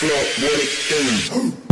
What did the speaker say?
floor, what it do?